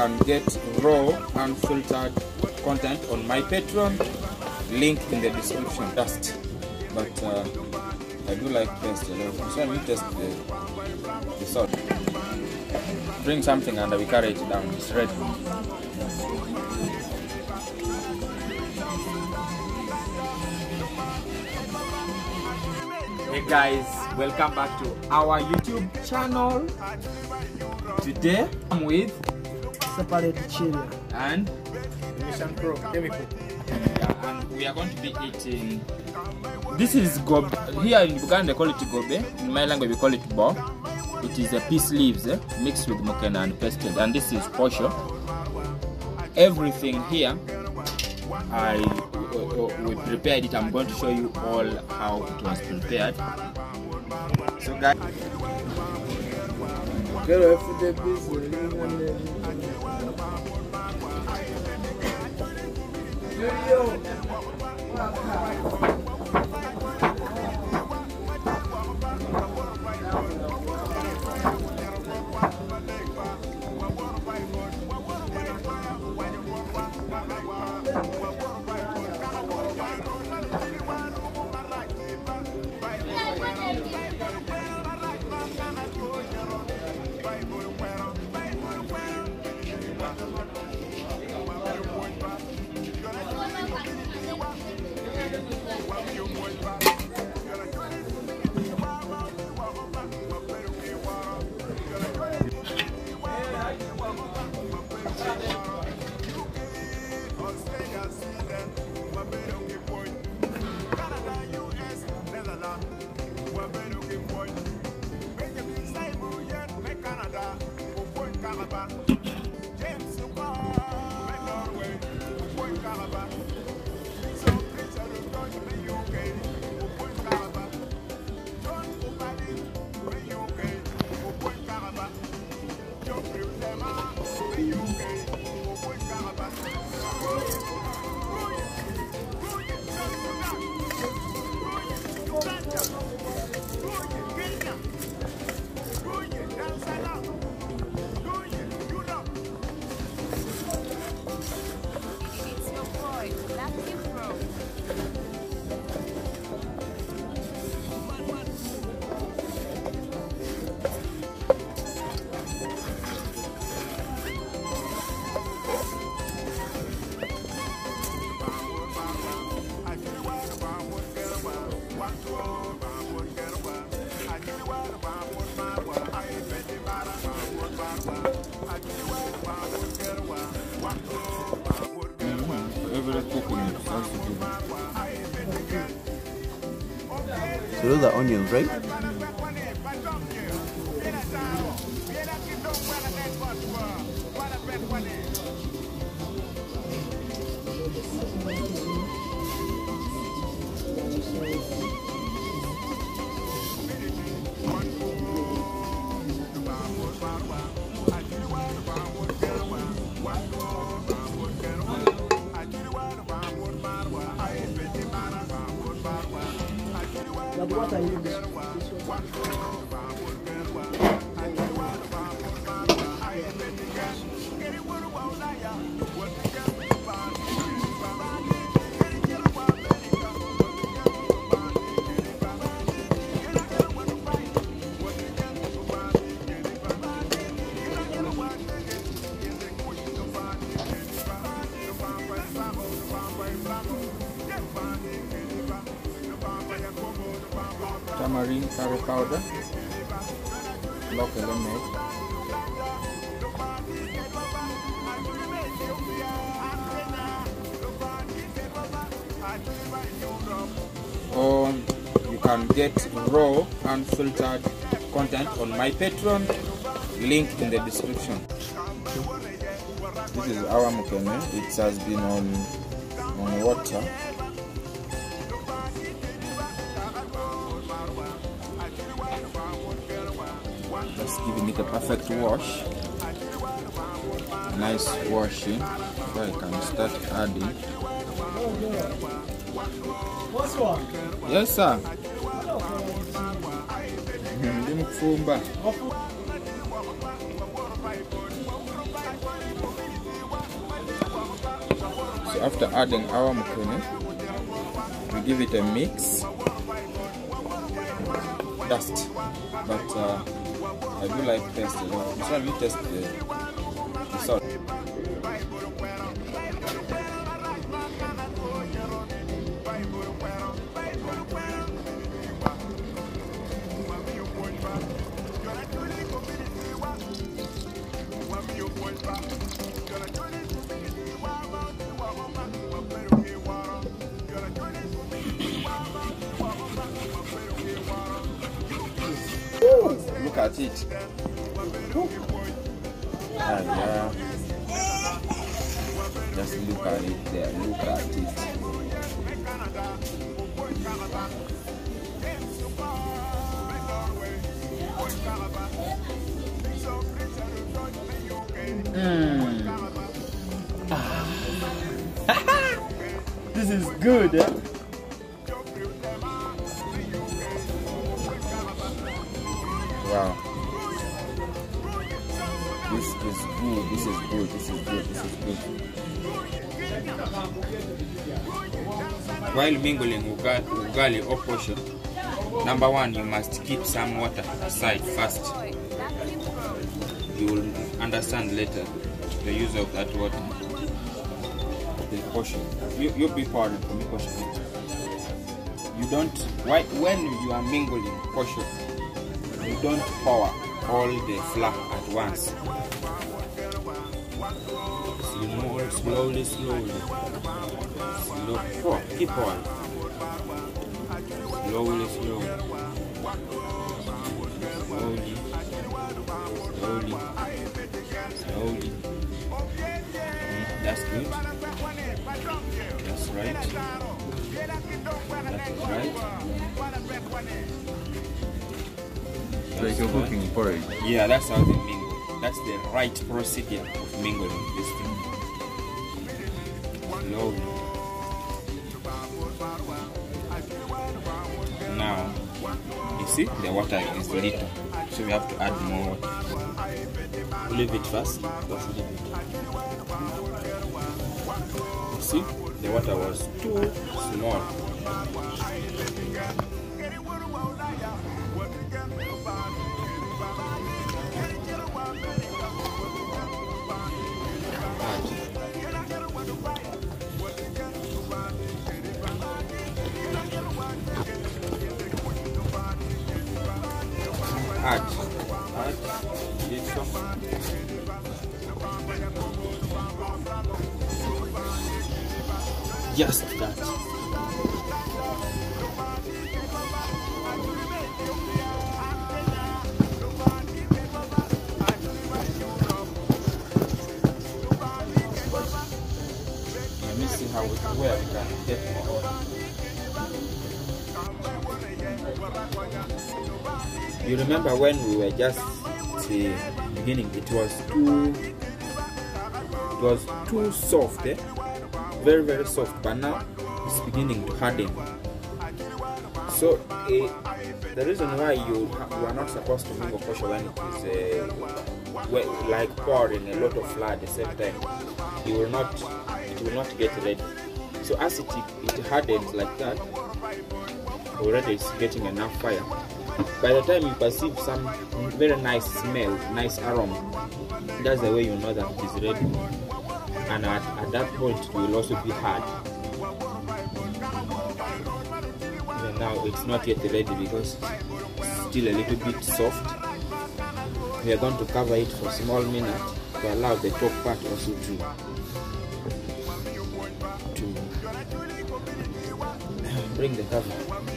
can get raw unfiltered content on my Patreon. Link in the description. Just, but uh, I do like taste a lot. So let me test the, the salt. Bring something and we carry it down. It's ready. Hey guys, welcome back to our YouTube channel. Today I'm with separate chili. and Mission Pro chemical. yeah, and we are going to be eating. This is gob. Here in Uganda they call it gobe. In my language we call it bo. It is a peace leaves eh, mixed with mukene and pasted, and this is posho. Everything here, I uh, uh, we prepared it. I'm going to show you all how it was prepared. So guys. Girl, if they To do. So those are onions, right? This one. Can get raw unfiltered content on my Patreon. Link in the description. This is our mukene. It has been on on water. Just giving it a perfect wash. Nice washing. So I can start adding. Oh, one? Yes, sir. So after adding our mukene, we give it a mix. Dust, but uh, I do like taste a lot. So let me test the, the salt. Just look at it there. Look at it. This is good, eh? Wow. This is good. This is good. This is good. This is good. While mingling ugali, or posho, number one, you must keep some water aside first. You will understand later the use of that water. The portion. You you be pouring for me portion. You don't. Why when you are mingling posho, you don't pour all the flour at once. Slowly, slowly, slowly. Slow, pour, keep on. Slowly, slowly. Slowly. Slowly. Slowly. Mm, that's good. That's right. That is right. Like you're cooking porridge. Yeah, that's how they mingle. That's the right procedure of mingling this thing. Now, you see, the water is little, so we have to add more water. Leave it first. Just leave it. You see, the water was too small. Add. Add. Little. Just that. You remember when we were just uh, beginning, it was too, it was too soft, eh? very very soft. But now it's beginning to harden. So uh, the reason why you you are not supposed to mingle posho when it is we- like pouring a lot of flour at the same time, you will not it will not get ready. So as it it hardens like that, already it's getting enough fire. By the time you perceive some very nice smell, nice aroma, that's the way you know that it is ready. And at, at that point, it will also be hard. Even now, it's not yet ready because it's still a little bit soft. We are going to cover it for small minute to allow the top part also to to bring the cover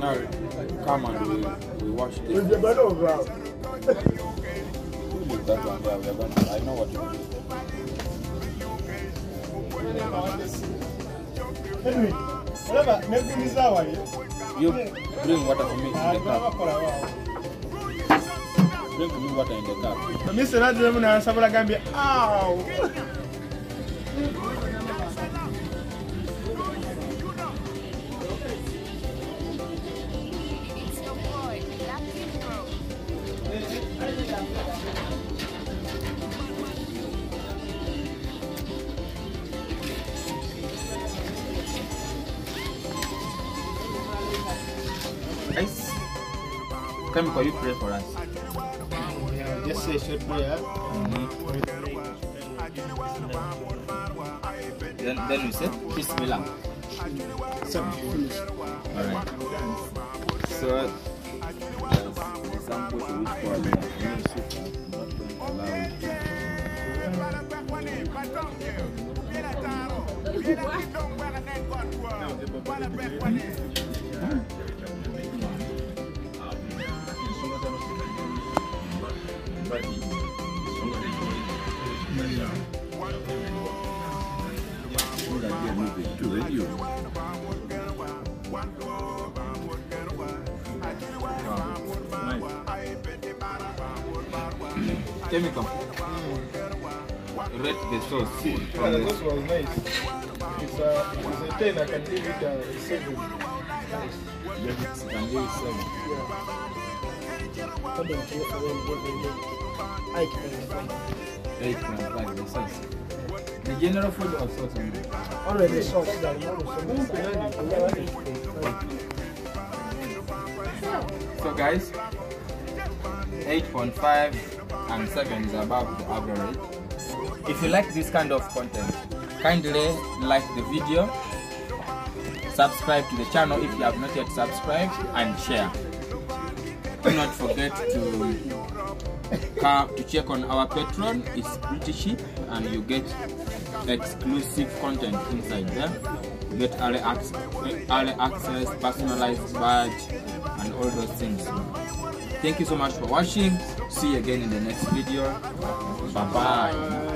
Now, come and we, we wash this. With the butter of ground. You leave that one there. We are going to, I know what to do. Anyway, whatever, maybe. You bring water for me in Ah, the cup. Bring for me water in the cup. Na mimi sina ndio mimi naanza bala gambia. Au. It's Guys, come can you pray for us? Yeah, Just say short prayer. Then, then we say Bismillah. Finish. Alright. So, there's which music. I'm not going to allow. Chemical. Rate the sauce Yeah, the the sauce was nice. It's a, it's a 10, I can give it a 7. can give it seven. Eight point five the sauce. The general food or sauce? Already sauce. So guys, 8.5 and 7 is above the average. If you like this kind of content, kindly like the video, subscribe to the channel if you have not yet subscribed, and share. Do not forget to to check on our Patreon. It's pretty cheap and you get exclusive content inside there. You get early access, early access, personalized badge, and all those things. Thank you so much for watching. See you again in the next video. Bye bye.